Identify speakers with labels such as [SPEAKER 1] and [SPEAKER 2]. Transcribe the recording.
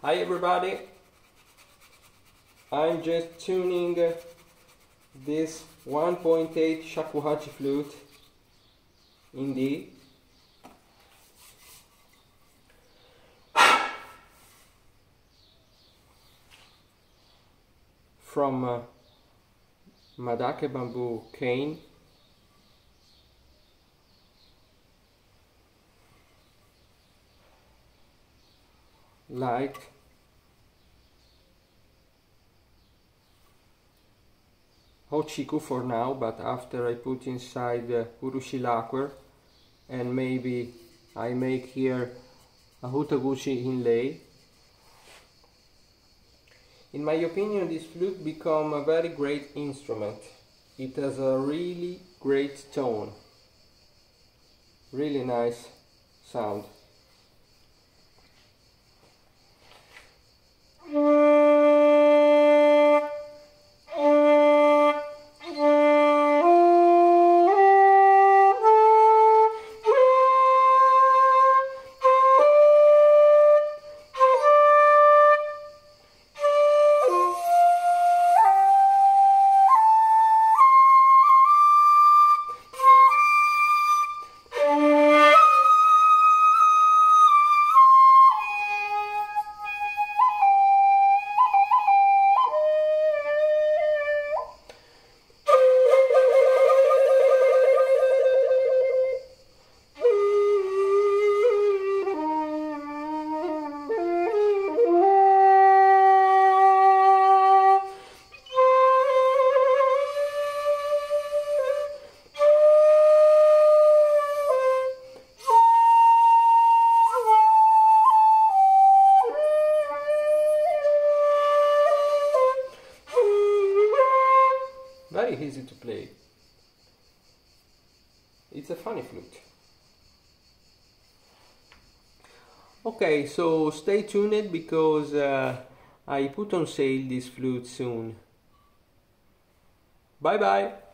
[SPEAKER 1] Hi everybody, I'm just tuning this 1.8 shakuhachi flute in D. from uh, Madake bamboo cane like Hochiku for now, but after I put inside the Urushi lacquer and maybe I make here a Hutaguchi inlay. In my opinion, this flute become a very great instrument. It has a really great tone. Really nice sound. Very easy to play. It's a funny flute. Okay, so stay tuned because uh, I put on sale this flute soon. Bye bye!